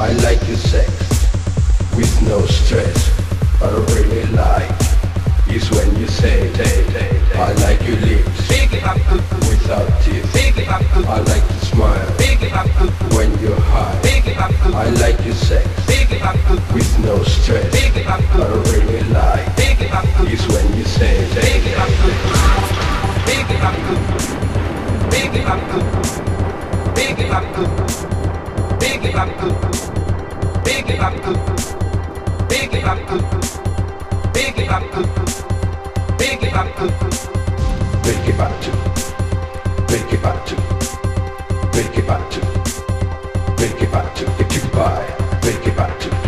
I like your sex with no stress. What I really like is when you say, say, say, say. I like your lips without teeth. I like to smile when you're high. I like your sex with no stress. What I really like is when you say, say, say, say. Make it back to, make it back to, get you by, make it back to.